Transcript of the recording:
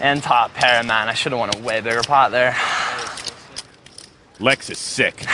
And top pair, man. I should have won a way bigger pot there. Lex is sick.